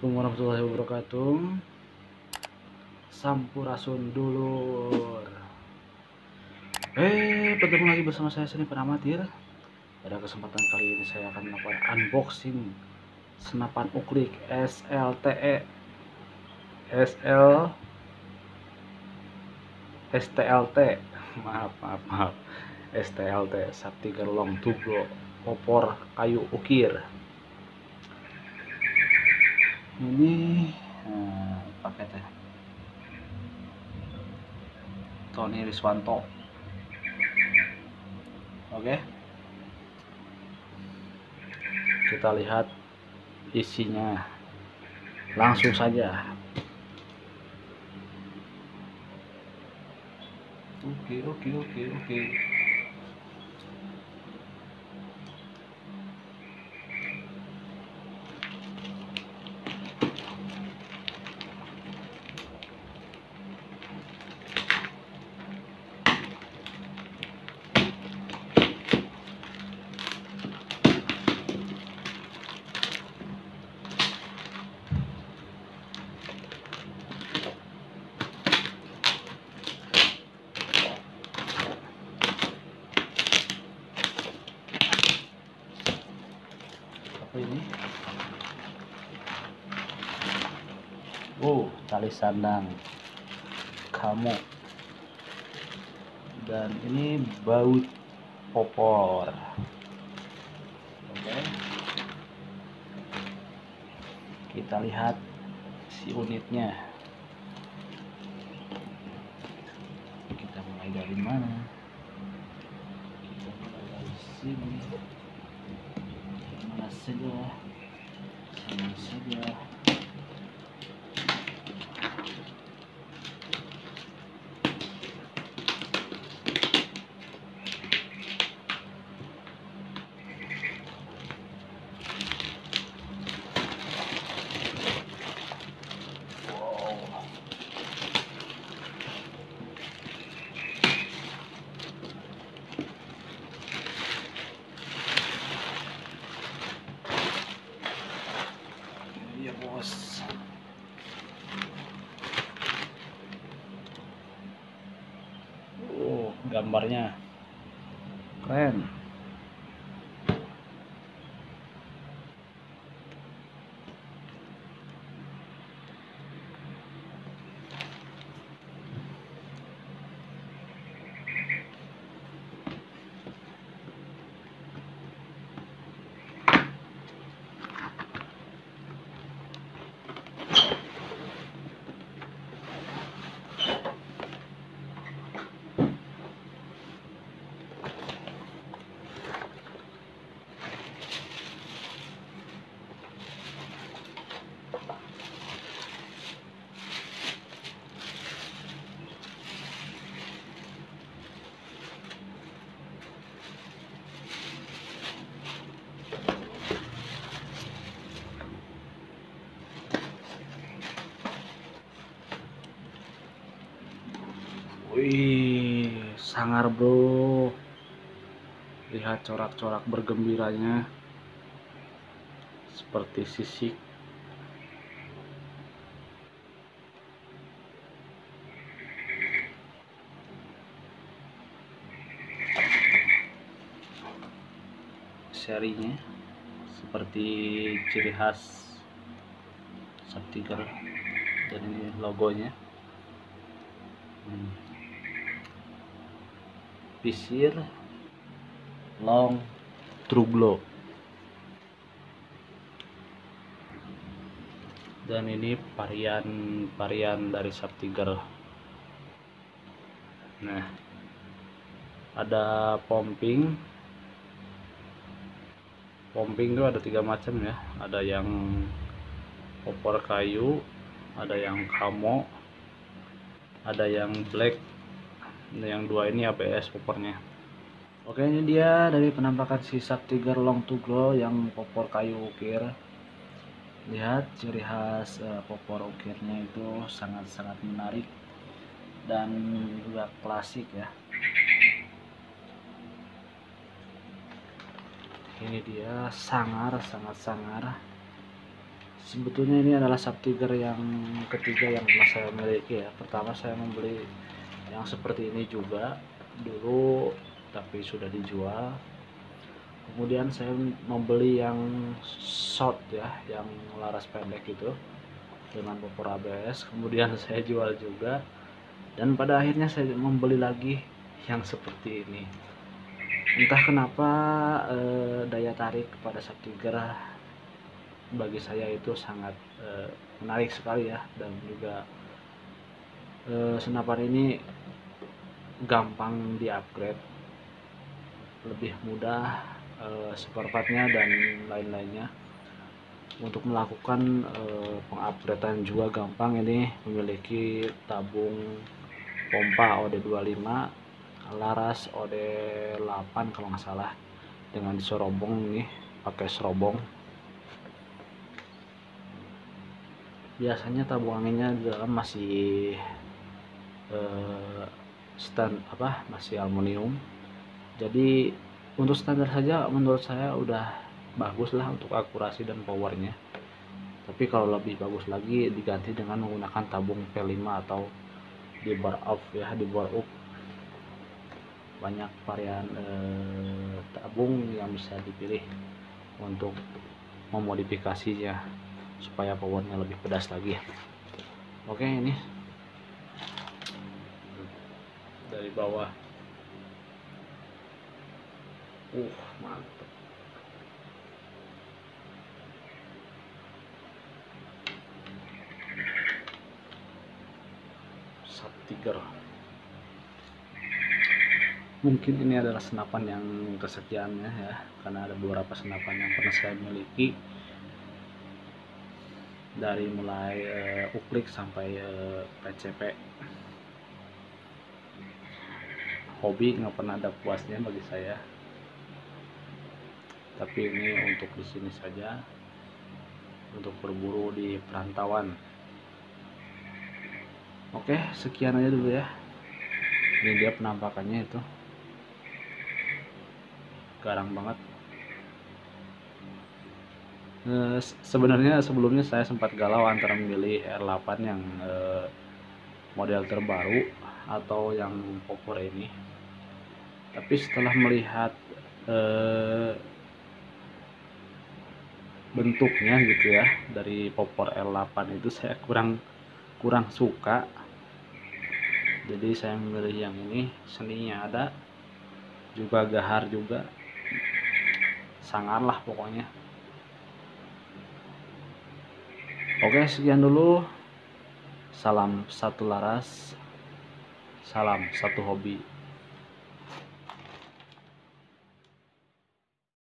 Assalamualaikum warahmatullahi wabarakatuh. Sampurasun dulur. Eh, bertemu lagi bersama saya Seni Penamatir. Pada kesempatan kali ini saya akan melakukan unboxing Senapan uklik SLTE SL STLT Maaf, maaf, maaf. STLT Sakti Gerlong Tublo Opor Kayu Ukir ini eh, paketnya Tony Riswanto. Oke. Kita lihat isinya. Langsung saja. Oke oke oke oke apa ini? Oh tali sandang. Kamu. Dan ini baut popor. Oke. Kita lihat si unitnya. Kita mulai dari mana? Kita mulai dari sini mana saja sama saja gambarnya keren. Wih, sangar bro. Lihat corak-corak bergembiranya. Seperti sisik. Serinya seperti ciri khas Saptiger dan ini logonya. Hmm. Pisir long truglo dan ini varian varian dari Saptiger nah ada pumping pumping itu ada tiga macam ya. Ada yang opor kayu ada yang kamo ada yang black yang dua ini ABS popornya. Oke ini dia dari penampakan si Tiger Long to Glow yang popor kayu ukir. Lihat ciri khas uh, popor ukirnya itu sangat-sangat menarik dan juga klasik ya. Ini dia sangar sangat sangar. Sebetulnya ini adalah subtiger yang ketiga yang saya miliki ya. Pertama saya membeli yang seperti ini juga dulu tapi sudah dijual. Kemudian saya membeli yang short ya yang laras pendek itu dengan popor ABS kemudian saya jual juga. Dan pada akhirnya saya membeli lagi yang seperti ini. Entah kenapa eh, daya tarik pada subtiger bagi saya itu sangat uh, menarik sekali ya. Dan juga uh, senapan ini gampang di upgrade lebih mudah uh, seperempatnya dan lain-lainnya. Untuk melakukan uh, pengupgradean juga gampang ini memiliki tabung pompa OD25 laras OD8 kalau nggak salah dengan diserobong nih pakai serobong. Biasanya tabung anginnya dalam masih uh, stand apa masih aluminium. Jadi untuk standar saja menurut saya udah bagus lah untuk akurasi dan powernya. Tapi kalau lebih bagus lagi diganti dengan menggunakan tabung P5 atau di bar off ya di bar up banyak varian eh, tabung yang bisa dipilih untuk memodifikasinya supaya powernya lebih pedas lagi. Oke ini dari bawah. Uh mantap sub tiger mungkin ini adalah senapan yang kesekiannya ya karena ada beberapa senapan yang pernah saya miliki. Dari mulai uh, uklik sampai uh, eh, PCP hobi nggak pernah ada puasnya bagi saya. Tapi ini untuk di sini saja untuk berburu di perantauan. Oke sekian aja dulu ya. Ini dia penampakannya itu. Garang banget. Eh, sebenarnya sebelumnya saya sempat galau antara memilih R8 yang uh, model terbaru atau yang popor ini tapi setelah melihat uh, bentuknya gitu ya dari popor R8 itu saya kurang kurang suka jadi saya memilih yang ini seninya ada juga gahar juga sangat lah pokoknya Oke, sekian dulu. Salam satu laras. Salam satu hobi.